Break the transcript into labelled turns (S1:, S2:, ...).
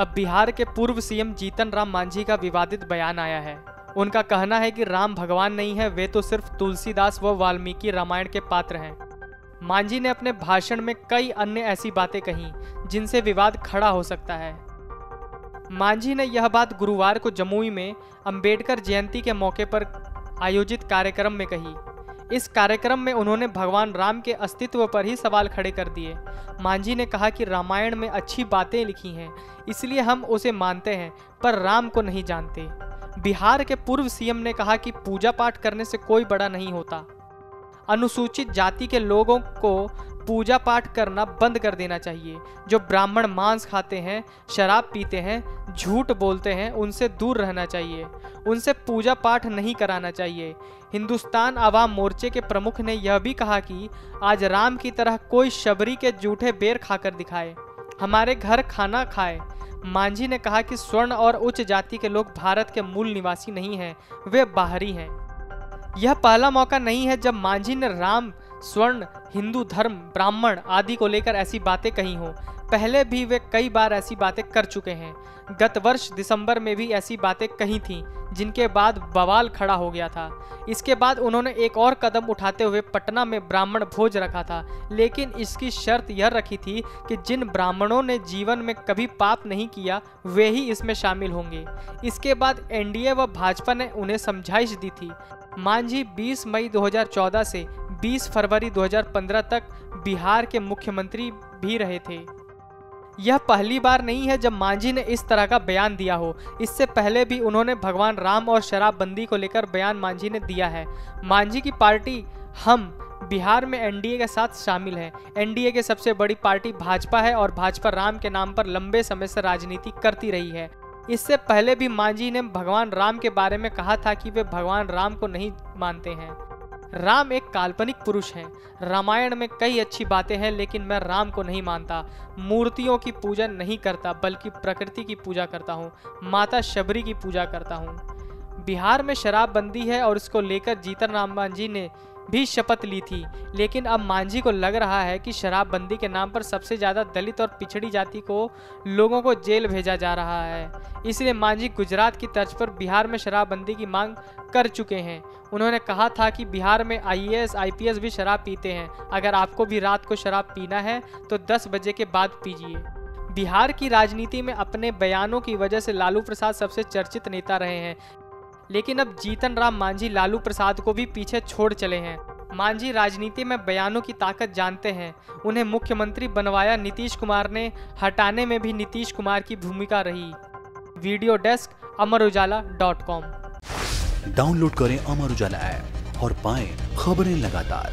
S1: अब बिहार के पूर्व सीएम जीतन राम मांझी का विवादित बयान आया है। उनका कहना है कि राम भगवान नहीं है, वे तो सिर्फ़ तुलसीदास व वाल्मीकि रामायण के पात्र हैं। मांझी ने अपने भाषण में कई अन्य ऐसी बातें कही, जिनसे विवाद खड़ा हो सकता है। मांझी ने यह बात गुरुवार को जमुई में अंबेडकर जयंती के मौके पर आयोजित कार्यक्रम में कही। इस कार्यक्रम में उन्होंने भगवान राम के अस्तित्व पर ही सवाल खड़े कर दिए। मांझी ने कहा कि रामायण में अच्छी बातें लिखी हैं, इसलिए हम उसे मानते हैं, पर राम को नहीं जानते। बिहार के पूर्व सीएम ने कहा कि पूजा पाठ करने से कोई बड़ा नहीं होता। अनुसूचित जाति के लोगों को पूजा पाठ करना बंद कर देना चाहिए। जो ब्राह्मण मांस खाते हैं, शराब पीते हैं, झूठ बोलते हैं, उनसे दूर रहना चाहिए। उनसे पूजा पाठ नहीं कराना चाहिए। हिंदुस्तान आवाम मोर्चे के प्रमुख ने यह भी कहा कि आज राम की तरह कोई शबरी के जूठे बेर खाकर दिखाए। हमारे घर खाना खाए। मांझी ने कहा कि स्वर्ण और उच्च जाति के लोग भारत के मूल निवासी नहीं हैं, वे बाहरी हैं। यह पहला मौका नहीं है जब मांझी ने राम स्वर्ण, हिंदू, धर्म, ब्राह्मण आदि को लेकर ऐसी बातें कही हों। पहले भी वे कई बार ऐसी बातें कर चुके हैं। गत वर्ष दिसंबर में भी ऐसी बातें कही थीं, जिनके बाद बवाल खड़ा हो गया था। इसके बाद उन्होंने एक और कदम उठाते हुए पटना में ब्राह्मण भोज रखा था, लेकिन इसकी शर्त यह रखी थी कि जिन ब्राह्मणों ने जीवन में कभी पाप नहीं किया, वे ही इसमें शामिल होंगे। इसके बाद एनडीए व भाजपा ने उन्हें समझाइश दी थी। मांझी 20 मई 2014 से 20 फरवरी 2015 तक बिहार के मुख्यमंत्री भी रहे थे। यह पहली बार नहीं है जब मांझी ने इस तरह का बयान दिया हो। इससे पहले भी उन्होंने भगवान राम और शराबबंदी को लेकर बयान मांझी ने दिया है। मांझी की पार्टी, हम, बिहार में एनडीए के साथ शामिल है। एनडीए के सबसे बड़ी पार्टी भाजपा है और भाजपा राम के नाम पर लंबे समय से राजनीति करती रही है। इससे पहले भी मांझी ने भगवान राम के बारे में कहा था कि वे भगवान राम को नहीं मानते हैं। राम एक काल्पनिक पुरुष हैं। रामायण में कई अच्छी बातें हैं, लेकिन मैं राम को नहीं मानता। मूर्तियों की पूजा नहीं करता, बल्कि प्रकृति की पूजा करता हूँ, माता शबरी की पूजा करता हूँ। बिहार में शराबबंदी है और इसको लेकर जीतन राम जी ने भी शपथ ली थी। लेकिन अब मांझी को लग रहा है कि शराबबंदी के नाम पर सबसे ज़्यादा दलित और पिछड़ी जाति को लोगों को जेल भेजा जा रहा है। इसलिए मांझी गुजरात की तर्ज पर बिहार में शराबबंदी की मांग कर चुके हैं। उन्होंने कहा था कि बिहार में आईएएस, आईपीएस भी शराब पीते हैं। अगर आपको भी रात को शराब पीना है तो 10 बजे के बाद पीजिए। बिहार की राजनीति में अपने बयानों की वजह से लालू प्रसाद सबसे चर्चित नेता रहे हैं। लेकिन अब जीतन राम मांझी लालू प्रसाद को भी पीछे छोड़ चले हैं। मांझी राजनीति में बयानों की ताकत जानते हैं। उन्हें मुख्यमंत्री बनवाया नीतीश कुमार ने, हटाने में भी नीतीश कुमार की भूमिका रही। Video desk Amar Ujala dot com.
S2: Download करें अमर उजाला ऐप और पाएँ खबरें लगातार।